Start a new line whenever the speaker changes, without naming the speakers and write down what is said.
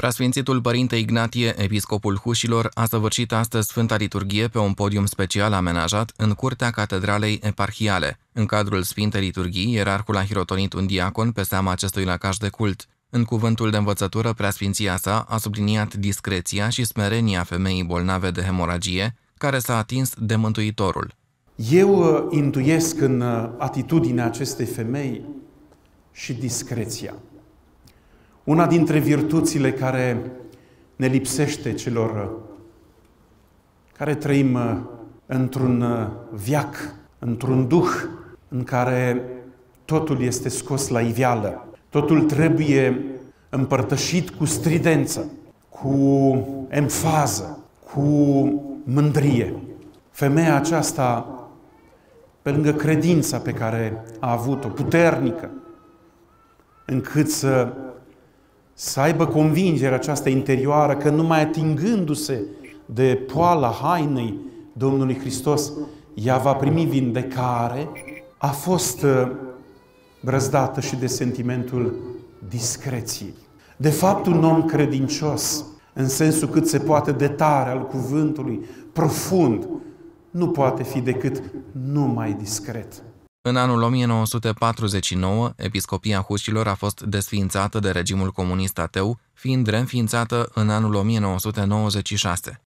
Preasfințitul Părinte Ignatie, episcopul Hușilor, a săvârșit astăzi Sfânta Liturghie pe un podium special amenajat în curtea Catedralei Eparhiale. În cadrul Sfintei Liturghii, ierarhul a hirotonit un diacon pe seama acestui lăcaș de cult. În cuvântul de învățătură, preasfinția sa a subliniat discreția și smerenia femeii bolnave de hemoragie, care s-a atins de Mântuitorul.
Eu uh, intuiesc în uh, atitudinea acestei femei și discreția. Una dintre virtuțile care ne lipsește celor uh, care trăim într-un viac, într-un duh în care totul este scos la iveală, totul trebuie împărtășit cu stridență, cu emfază, cu mândrie. Femeia aceasta pe lângă credința pe care a avut-o, puternică, încât să, să aibă convingerea aceasta interioară că numai atingându-se de poala hainei Domnului Hristos, ea va primi vindecare, a fost uh, brăzdată și de sentimentul discreției. De fapt, un om credincios, în sensul cât se poate de tare al cuvântului, profund, nu poate fi decât numai discret.
În anul 1949, episcopia Hușilor a fost desființată de regimul comunist ateu, fiind reînființată în anul 1996.